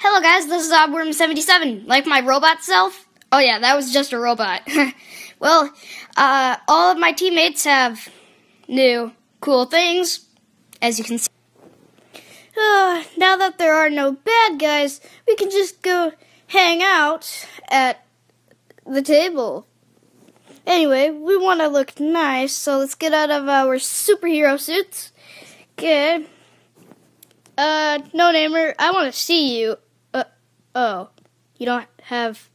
Hello guys, this is Oddworm77. Like my robot self? Oh yeah, that was just a robot. well, uh, all of my teammates have new cool things, as you can see. Uh, now that there are no bad guys, we can just go hang out at the table. Anyway, we want to look nice, so let's get out of our superhero suits. Okay. Uh, no namer, I want to see you. Oh, you don't have.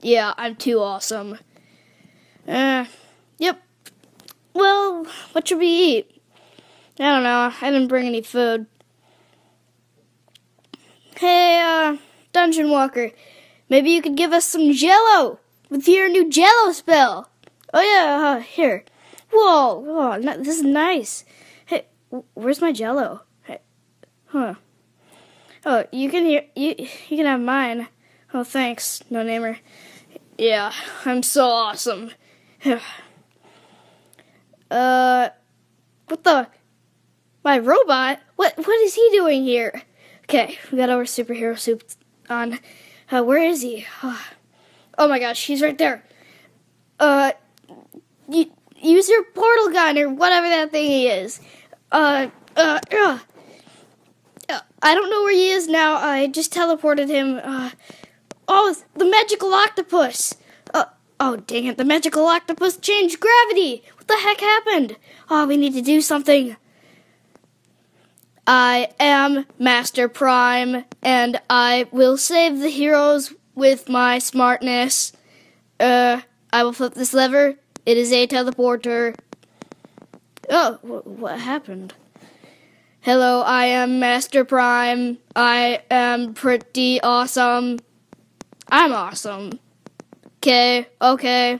Yeah, I'm too awesome. Uh, yep. Well, what should we eat? I don't know. I didn't bring any food. Hey, uh, Dungeon Walker, maybe you could give us some jello with your new jello spell. Oh, yeah, uh, here. Whoa, whoa, this is nice. Hey, where's my jello? Hey, huh. Oh, you can hear, you, you can have mine. Oh, thanks, no namer. Yeah, I'm so awesome. uh, what the? My robot? What, what is he doing here? Okay, we got our superhero suit on. Uh, where is he? Oh, oh my gosh, he's right there. Uh, you, use your portal gun or whatever that thing is. Uh, uh, uh, I don't know where he is now. I just teleported him. Uh, oh, the magical octopus. Uh, oh, dang it. The magical octopus changed gravity. What the heck happened? Oh, we need to do something. I am Master Prime, and I will save the heroes with my smartness. Uh, I will flip this lever. It is a teleporter. Oh, what happened? Hello, I am Master Prime. I am pretty awesome. I'm awesome. Okay, okay.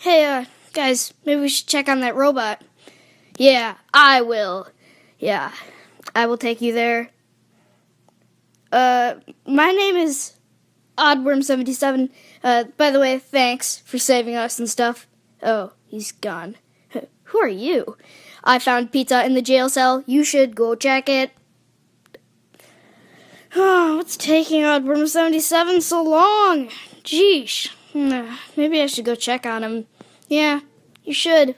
Hey, uh, guys, maybe we should check on that robot. Yeah, I will. Yeah, I will take you there. Uh, my name is Oddworm77. Uh, by the way, thanks for saving us and stuff. Oh, he's gone. Who are you? I found pizza in the jail cell. You should go check it. Oh, what's taking Oddworm77 so long? Geesh. Hmm, maybe I should go check on him. Yeah, you should.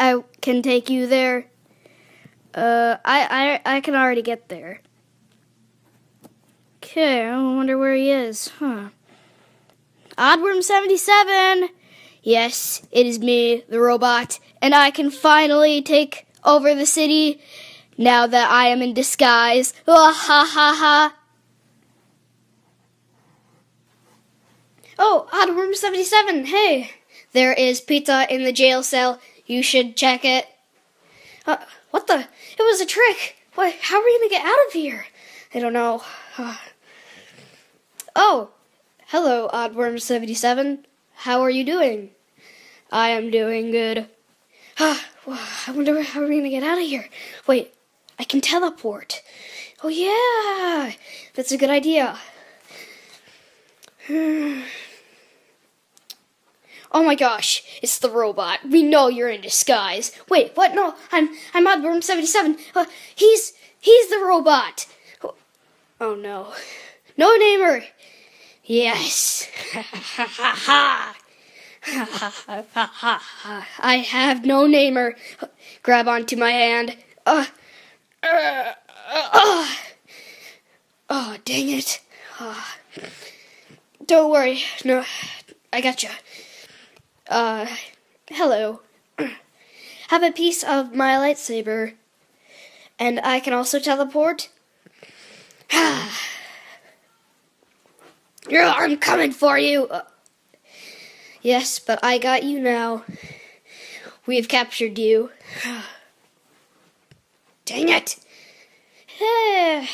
I can take you there. Uh, I, I, I can already get there. Okay, I wonder where he is. Huh. Oddworm 77! Yes, it is me, the robot, and I can finally take over the city now that I am in disguise. Oh, ha ha ha! Oh, Oddworm 77, hey! There is pizza in the jail cell. You should check it. Uh, what the? It was a trick. What? How are we gonna get out of here? I don't know. oh, hello, Oddworm77. How are you doing? I am doing good. I wonder how we're gonna get out of here. Wait, I can teleport. Oh yeah, that's a good idea. Oh my gosh, it's the robot. We know you're in disguise. Wait, what? No, I'm I'm Oddworm 77. Uh, he's he's the robot. Oh, oh no. No namer. Yes. I have no namer. Grab onto my hand. Uh, uh, uh, oh, dang it. Uh, don't worry. No, I got you. Uh, hello. Have a piece of my lightsaber. And I can also teleport. I'm coming for you. Yes, but I got you now. We have captured you. Dang it.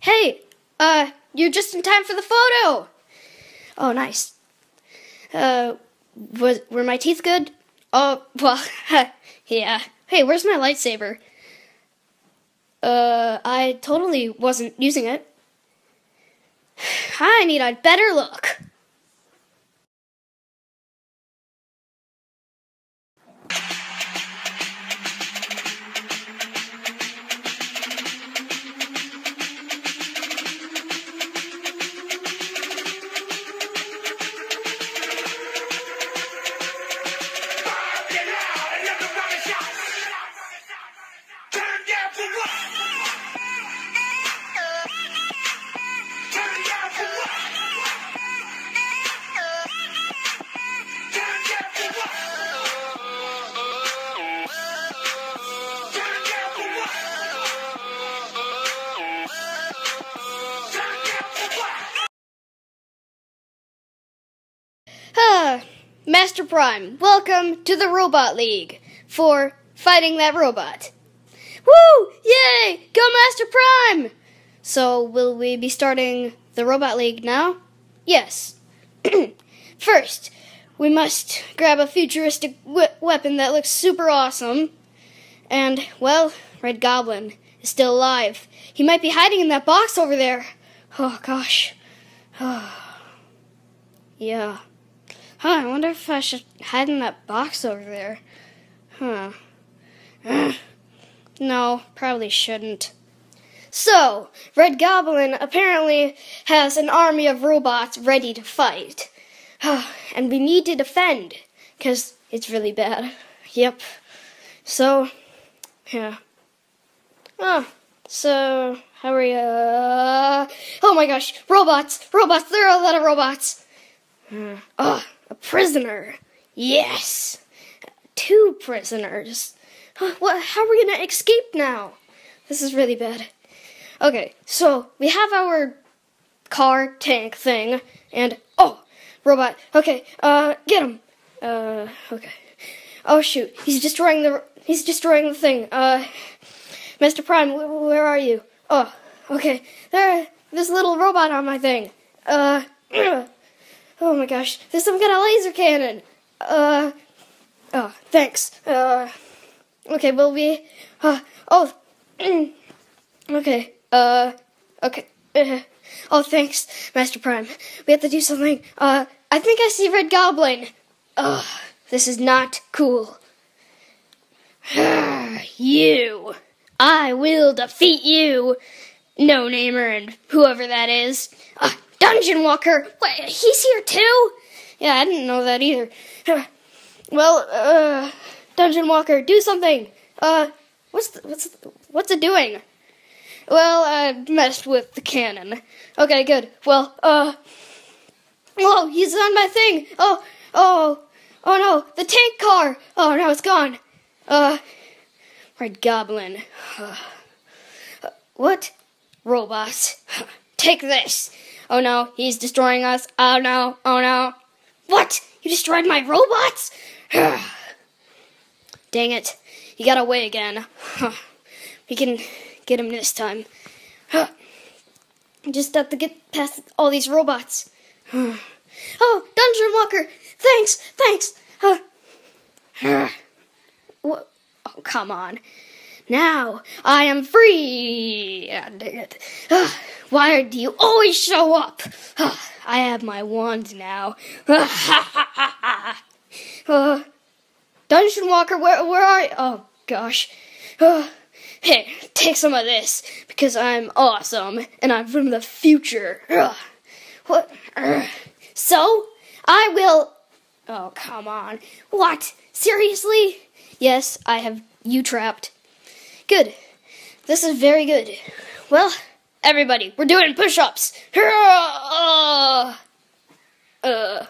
hey, uh, you're just in time for the photo. Oh, nice. Uh, was were my teeth good? Oh well, yeah. Hey, where's my lightsaber? Uh, I totally wasn't using it. I need a better look. Master Prime, welcome to the Robot League for fighting that robot. Woo! Yay! Go Master Prime! So, will we be starting the Robot League now? Yes. First, we must grab a futuristic weapon that looks super awesome. And, well, Red Goblin is still alive. He might be hiding in that box over there. Oh, gosh. yeah. Huh, I wonder if I should hide in that box over there. Huh. no, probably shouldn't. So, Red Goblin apparently has an army of robots ready to fight. and we need to defend, because it's really bad. Yep. So, yeah. Oh, so, how are you? Oh my gosh, robots! Robots! There are a lot of robots! Uh, a prisoner! Yes! Two prisoners! What, how are we gonna escape now? This is really bad. Okay, so we have our car tank thing, and oh, robot. Okay, uh, get him. Uh, okay. Oh shoot, he's destroying the he's destroying the thing. Uh, Mr. Prime, wh- where are you? Oh, okay. There, this little robot on my thing. Uh, oh my gosh, there's some kind of laser cannon. Uh, oh, thanks. Uh, okay, will we? Uh, oh, okay. Uh, okay. Oh, thanks, Master Prime. We have to do something. Uh, I think I see Red Goblin. Ugh, this is not cool. you. I will defeat you. No namer and whoever that is. Uh, Dungeon Walker. What, he's here too? Yeah, I didn't know that either. well, uh, Dungeon Walker, do something. Uh, what's the, what's what's it doing? Well, I messed with the cannon. Okay, good. Well, uh. Whoa, he's on my thing! Oh, oh, oh no, the tank car! Oh no, it's gone. Uh. Red Goblin. Uh, what? Robots. Take this. Oh no, he's destroying us. Oh no, oh no. What? You destroyed my robots? Dang it. You got away again. we can get him this time. Just have to get past all these robots. oh, Dungeon Walker! Thanks, thanks! Oh, come on. Now I am free! Ah, dang it. why do you always show up? I have my wand now. uh, Dungeon Walker, where, where are you? Oh, gosh. Uh, Hey, take some of this because I'm awesome and I'm from the future. Ugh. What? Ugh. So, I will. Oh, come on. What? Seriously? Yes, I have you trapped. Good. This is very good. Well, everybody, we're doing push ups. Uh, uh,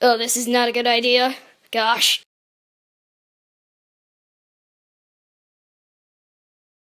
oh, this is not a good idea. Gosh.